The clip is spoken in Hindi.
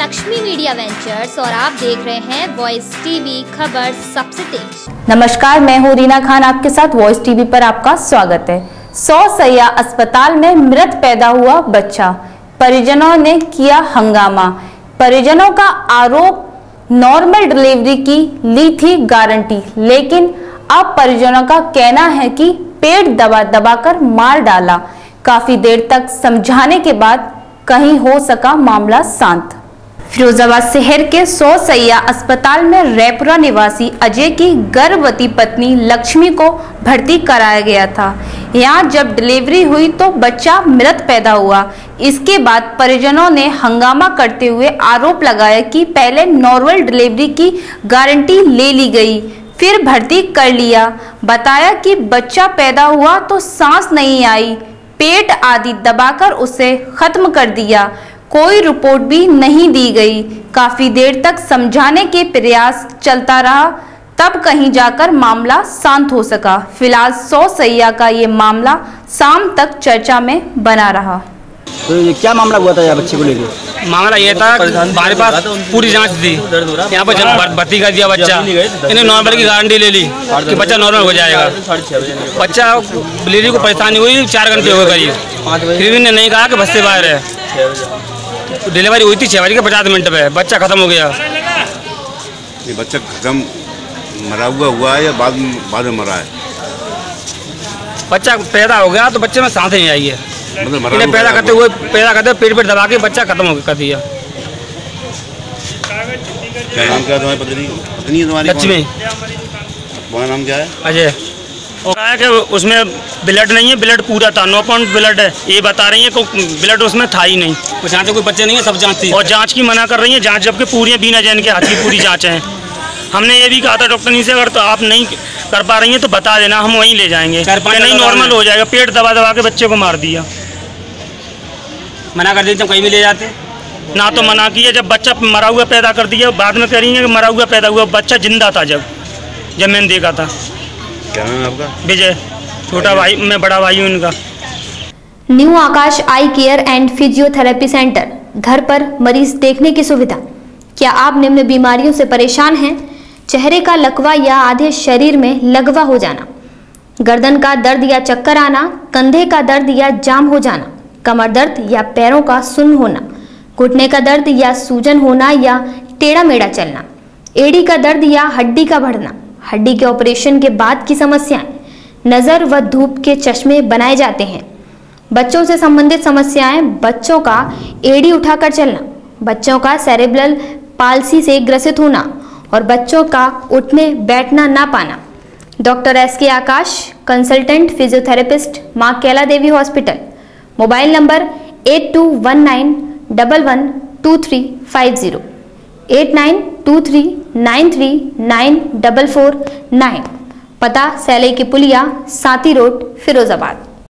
लक्ष्मी मीडिया वेंचर्स और आप देख रहे हैं वॉइस टीवी खबर सबसे तेज। नमस्कार, मैं हूँ रीना खान, आपके साथ वॉइस टीवी पर आपका स्वागत है। सौ सैया अस्पताल में मृत पैदा हुआ बच्चा। परिजनों ने किया हंगामा। परिजनों का आरोप नॉर्मल डिलीवरी की ली थी गारंटी लेकिन अब परिजनों का कहना है कि पेट दबा दबाकर मार डाला। काफ़ी देर तक समझाने के बाद कहीं हो सका मामला शांत। फिरोजाबाद शहर के सौ सैया अस्पताल में रैपुरा निवासी अजय की गर्भवती पत्नी लक्ष्मी को भर्ती कराया गया था। यहाँ जब डिलीवरी हुई तो बच्चा मृत पैदा हुआ। इसके बाद परिजनों ने हंगामा करते हुए आरोप लगाया कि पहले नॉर्मल डिलीवरी की गारंटी ले ली गई, फिर भर्ती कर लिया। बताया कि बच्चा पैदा हुआ तो सांस नहीं आई, पेट आदि दबाकर उसे खत्म कर दिया। कोई रिपोर्ट भी नहीं दी गई। काफ़ी देर तक समझाने के प्रयास चलता रहा तब कहीं जाकर मामला शांत हो सका। फ़िलहाल सौ सैया का ये मामला शाम तक चर्चा में बना रहा। तो ये क्या मामला हुआ था बच्चे को लेके? मामला ये था हमारे पास पूरी जाँच थी। यहाँ पर भर्ती कर दिया बच्चा। इन्हें नॉर्मल की गारंटी ले ली कि बच्चा नॉर्मल हो जाएगा। बच्चा डिलीवरी को परेशानी हुई चार घंटे हो गई फिर भी इन्हें नहीं कहा कि बस से बाहर है। डिलीवरी हुई थी छः बजे के पचास मिनट पे। बच्चा खत्म हो गया। ये बच्चा खत्म मरा हुआ हुआ है या बाद बाद में मरा है? बच्चा पैदा हो गया तो बच्चे में सांस नहीं आई है। मतलब इन्हें पैदा करते हुए पैदा करते पेट पेट दबा के बच्चा खत्म हो कर दिया। क्या नाम क्या तुम्हारी पत्नी? पत्नी है तुम्हारी लक्ष्मी। तुम्हारा नाम क्या है? अजय। और कहा है कि उसमें ब्लड नहीं है ब्लड पूरा था नो पॉइंट ब्लड है। ये बता रही है कि ब्लड उसमें था ही नहीं। से कोई बच्चे नहीं है सब जाँच थी और जाँच की मना कर रही है जाँच जबकि पूरी बिना जैन के हाथ की पूरी जाँच है। हमने ये भी कहा था डॉक्टर नी से अगर तो आप नहीं कर पा रही हैं तो बता देना हम वहीं ले जाएँगे। नहीं नॉर्मल हो जाएगा पेट दबा दबा के बच्चे को मार दिया। मना कर देते कहीं भी ले जाते ना तो मना किया जब बच्चा मरा हुआ पैदा कर दिया बाद में कह रही है कि मरा हुआ पैदा हुआ बच्चा ज़िंदा था जब जब मैंने देखा था। क्या नाम है आपका? विजय छोटा भाई मैं बड़ा भाई हूँ इनका। New Akash eye care and physiotherapy centre घर पर मरीज़ देखने की सुविधा। क्या आप निम्न बीमारियों से परेशान हैं? चेहरे का लकवा या आधे शरीर में लगवा हो जाना। गर्दन का दर्द या चक्कर आना कंधे का दर्द या जाम हो जाना कमर दर्द या पैरों का सुन्न होना घुटने का दर्द या सूजन होना या टेढ़ा मेढ़ा चलना एड़ी का दर्द या हड्डी का बढ़ना हड्डी के ऑपरेशन के बाद की समस्याएँ, नज़र व धूप के चश्मे बनाए जाते हैं। बच्चों से संबंधित समस्याएँ, बच्चों का एड़ी उठाकर चलना, बच्चों का सेरेब्रल पालसी से ग्रसित होना और बच्चों का उठने, बैठना ना पाना। डॉक्टर एस के Akash, consultant, physiotherapist, Maa Kaila Devi hospital. Mobile number eight two one nine double one two three five zero. Eight nine two three nine three nine double four nine. पता सैले की पुलिया साती रोड फिरोजाबाद।